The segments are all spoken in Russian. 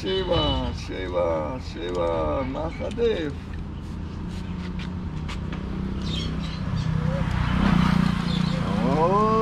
Шива, Шива, Шива, Махадев. Ом.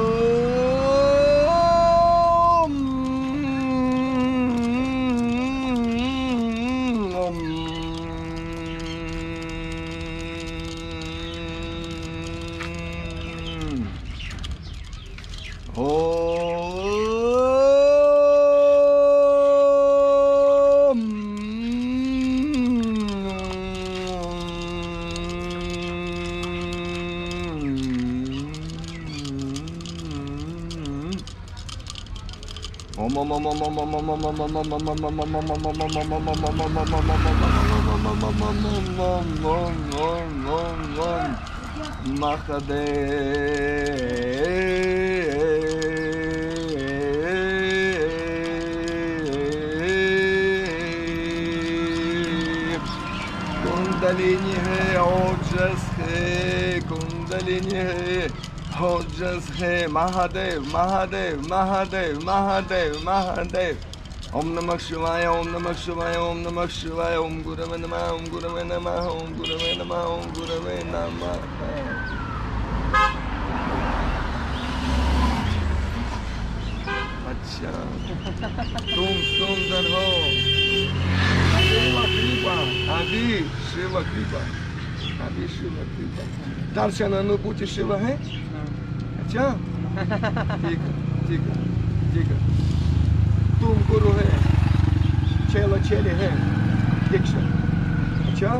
Kundalini oh just hey, Kundalini hai. हो जस है महादेव महादेव महादेव महादेव महादेव। ओम नमः शिवाय, ओम नमः शिवाय, ओम नमः शिवाय, ओम गुरवे नमः, ओम गुरवे नमः, ओम गुरवे नमः, ओम गुरवे नमः। अच्छा। तुम सुंदर हो। शिव कृपा आदि, शिव कृपा। अभी शिव शिव है? अच्छा। ठीक है ठीक है ठीक है। तुम गुरु है चेला चेले है दीक्षा। अच्छा।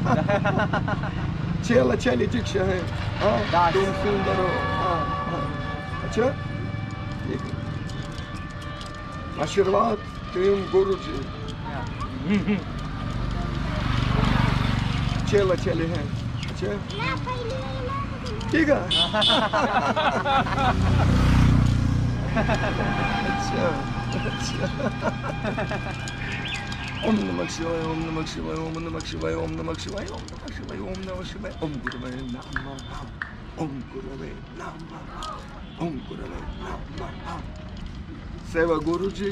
चेला चेले दीक्षा है। हाँ तुम सुंदर हो। हाँ हाँ। अच्छा। ठीक है। आशीर्वाद तुम गुरु जी चेला चले हैं। अच्छा? ठीक है। अच्छा अच्छा। ओम नमः शिवाय, ओम नमः शिवाय, ओम नमः शिवाय, ओम नमः शिवाय, ओम नमः शिवाय, ओम नमः शिवाय। ओम गुरुवे नमः ओम गुरुवे नमः ओम गुरुवे नमः सेवा गुरु जी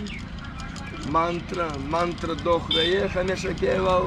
मंत्र मंत्र दोहराए हमेशा केवल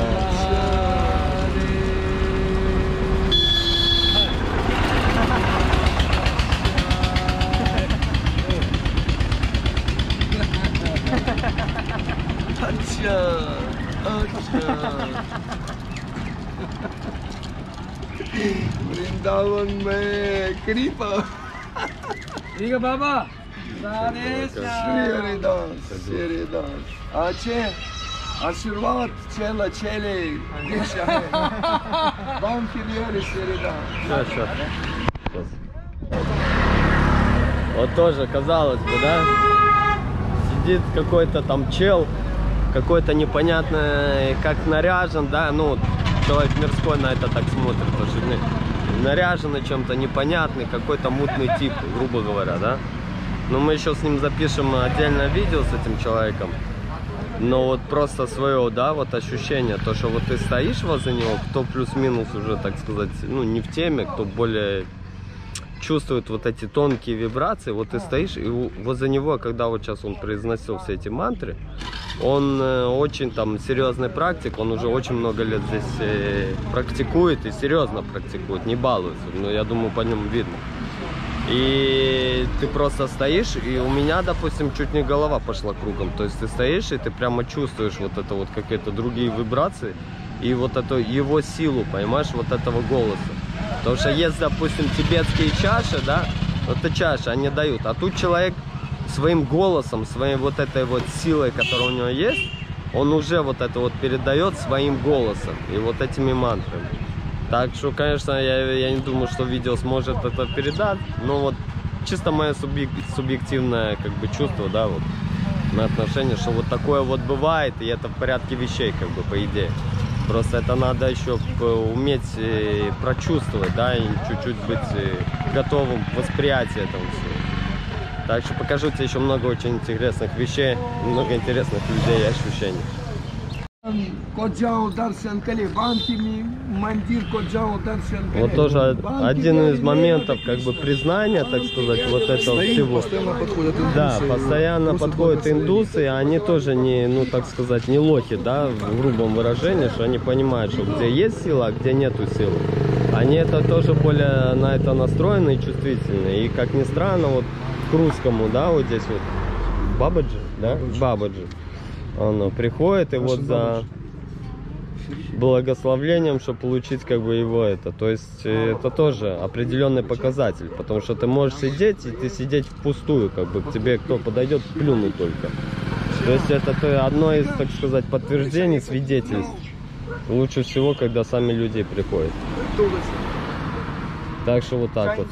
वृंदावन में कृपा ठीक है बाबा राधे श्री श्याम हरिदास श्री हरिदास अच्छे आशीर्वाद चेला चेले दीक्षा है вам перевели श्री हरिदास Сейчас, сейчас. Вот тоже, казалось бы, да? Сидит какой-то там чел, какой-то непонятный, как наряжен, да, ну, человек мирской на это так смотрит, потому что наряженный чем-то непонятный, какой-то мутный тип, грубо говоря, да? Но мы еще с ним запишем отдельное видео с этим человеком. Но вот просто свое, да, вот ощущение, то, что вот ты стоишь возле него, кто плюс-минус уже, так сказать, ну, не в теме, кто более чувствует вот эти тонкие вибрации, вот ты стоишь, и возле него, когда вот сейчас он произносил все эти мантры, он э, очень там серьезный практик, он уже очень много лет здесь э, практикует и серьезно практикует, не балуется, но я думаю, по нему видно. И ты просто стоишь, и у меня, допустим, чуть не голова пошла кругом. То есть ты стоишь, и ты прямо чувствуешь вот это вот какие-то другие вибрации и вот эту его силу, понимаешь, вот этого голоса. Потому что есть, допустим, тибетские чаши, да, вот это чаши, они дают. А тут человек своим голосом, своей вот этой вот силой, которая у него есть, он уже вот это вот передает своим голосом и вот этими мантрами. Так что, конечно, я, я не думаю, что видео сможет это передать, но вот чисто мое субъек- субъективное как бы чувство, да, вот, на отношение, что вот такое вот бывает, и это в порядке вещей, как бы, по идее. Просто это надо еще уметь э, прочувствовать, да, и чуть-чуть быть э, готовым к восприятию этого всего. Так что покажу тебе еще много очень интересных вещей, много интересных людей и ощущений. Вот тоже один из моментов, как бы признания, так сказать, вот этого всего. Да, постоянно подходят индусы, и они тоже не, ну так сказать, не лохи, да, в грубом выражении, что они понимают, что где есть сила, а где нету силы. Они это тоже более на это настроены и чувствительны. И как ни странно, вот к русскому, да, вот здесь вот Бабаджи, да, Бабаджи, он приходит и Наши вот за благословлением, чтобы получить как бы его это. То есть э, это тоже определенный показатель, потому что ты можешь сидеть и ты сидеть впустую, как бы к тебе кто подойдет, плюнуть только. То есть это то- одно из, так сказать, подтверждений, свидетельств. Лучше всего, когда сами люди приходят. Так что вот так вот.